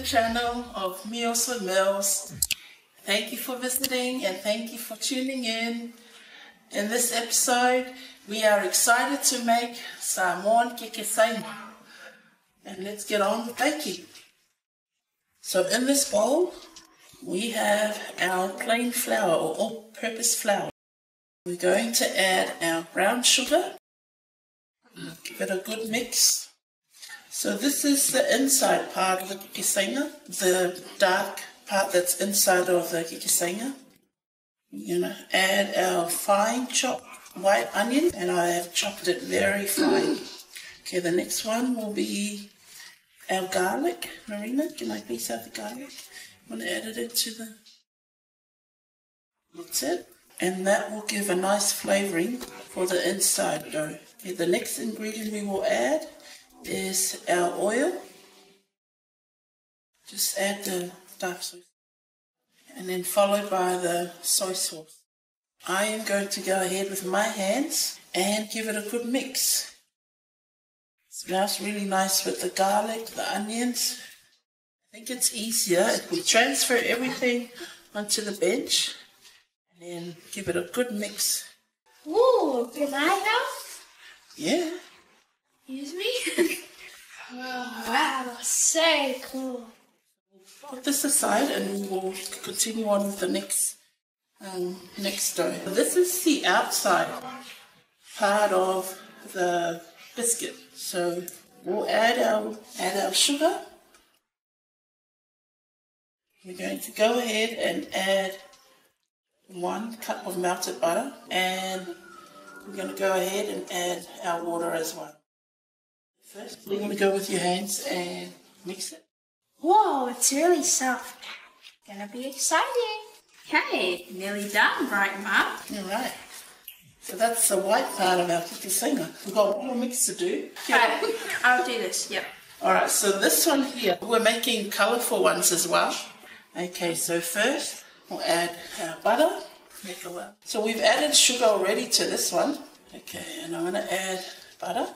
channel of Meals with Milz. Thank you for visiting and thank you for tuning in. In this episode, we are excited to make Samoan kekesaiga. And let's get on with baking. So in this bowl, we have our plain flour or all-purpose flour. We're going to add our brown sugar. Give it a good mix. So this is the inside part of the kekesaiga, the dark part that's inside of the kekesaiga. We're going to add our fine chopped white onion, and I have chopped it very fine. Okay, the next one will be our garlic. Marina, can I please have the garlic? I'm going to add it into the... That's it. And that will give a nice flavouring for the inside dough. Okay, the next ingredient we will add is our oil. Just add the dark soy and then followed by the soy sauce. I am going to go ahead with my hands and give it a good mix. It smells really nice with the garlic, the onions. I think it's easier if we transfer everything onto the bench and then give it a good mix. Ooh, can I help? Yeah. Excuse me? oh, wow, so cool. Put this aside and we'll continue on with the next um, next dough. This is the outside part of the biscuit. So we'll add our add our sugar. We're going to go ahead and add one cup of melted butter and we're going to go ahead and add our water as well. First, we're going to go with your hands and mix it. Whoa, it's really soft. Gonna be exciting. Okay, nearly done, right, Mum? All right. So that's the white part of our kekesaiga. We've got one more mix to do. Okay, I'll do this, yep. All right, so this one here, we're making colourful ones as well. Okay, so first we'll add our butter. Make a well. So we've added sugar already to this one. Okay, and I'm going to add butter.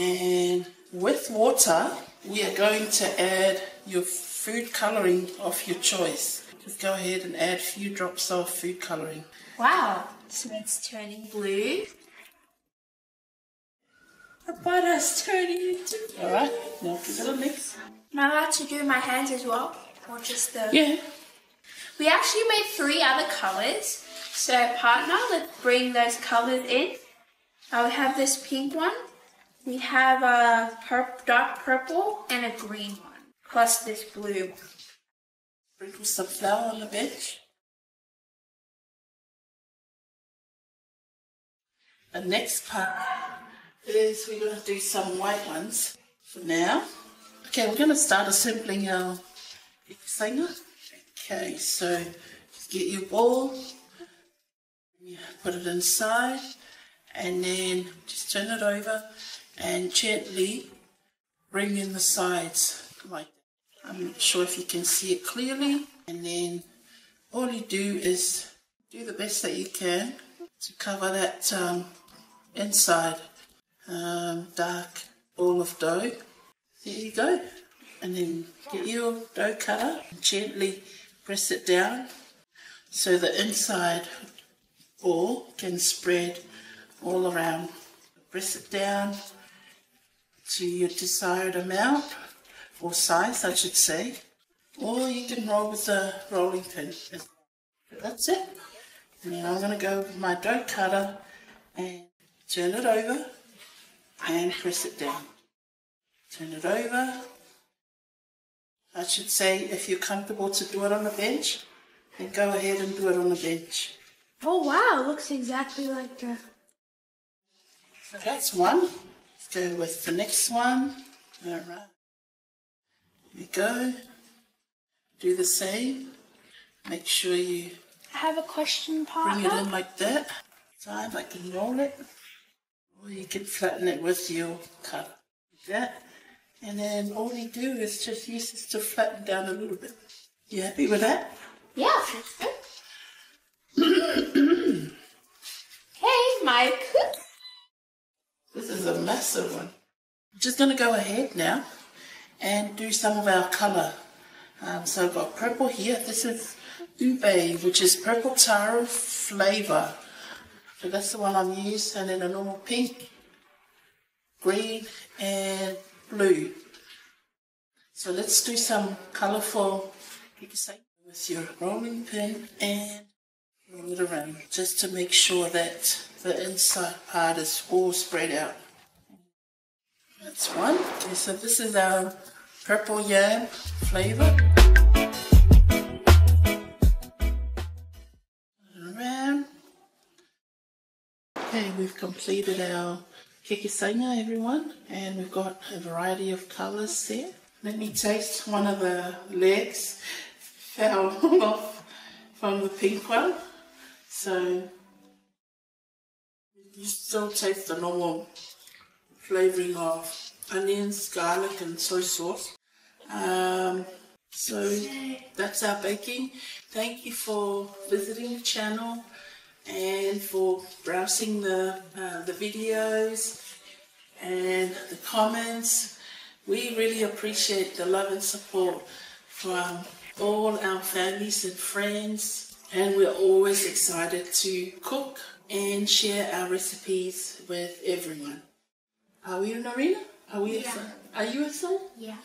And with water, we are going to add your food colouring of your choice. Just go ahead and add a few drops of food colouring. Wow, so it's turning blue. The butter's turning into. All right, now give it a mix. Am I allowed to do my hands as well? Or just the... Yeah. We actually made three other colours. So partner, let's bring those colours in. We have this pink one. We have a dark purple and a green one. Plus this blue. Sprinkle some flour on the bench. The next part is we're going to do some white ones for now. Okay, we're going to start assembling our saiga. Okay, so get your ball, put it inside, and then just turn it over and gently bring in the sides like that. I'm not sure if you can see it clearly. And then all you do is do the best that you can to cover that um, inside um, dark ball of dough. There you go. And then get your dough cutter and gently press it down so the inside ball can spread all around. Press it down to your desired amount or size, I should say. Or you can roll with a rolling pin. That's it. And then I'm going to go with my dough cutter and turn it over and press it down. Turn it over. I should say, if you're comfortable to do it on the bench, then go ahead and do it on the bench. Oh wow, looks exactly like the. So that's one. Let's go with the next one. All right. Here we go. Do the same. Make sure you I have a question, bring it in like that. Time I can roll it. Or you can flatten it with your cutter. Like that. And then all you do is just use this to flatten down a little bit. You happy with that? Yeah, that's good. okay, Mike. This is a massive one. I'm just going to go ahead now and do some of our colour Um, so I've got purple here. This is ube, which is purple taro flavor. So that's the one I'm using, and then a normal pink, green, and blue. So let's do some colorful, you can say, with your rolling pin and roll it around, just to make sure that the inside part is all spread out. That's one. Okay, so this is our purple yam flavor. Around. Okay, we've completed our kekesaiga, everyone, and we've got a variety of colors there. Let me taste one of the legs fell off from the pink one. So you still taste the normal flavoring of onions, garlic and soy sauce. Um, so that's our baking. Thank you for visiting the channel and for browsing the, uh, the videos and the comments. We really appreciate the love and support from all our families and friends and we're always excited to cook and share our recipes with everyone. Are we, Norina? Are we Yeah. Are you excited? Yeah.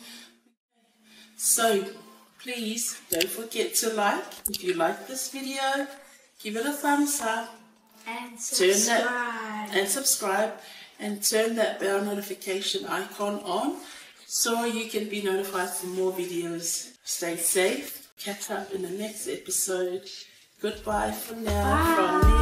So please don't forget to like. If you like this video, give it a thumbs up And Turn subscribe. that and subscribe and turn that bell notification icon on so you can be notified for more videos. Stay safe. Catch up in the next episode. Goodbye for now Bye. from me.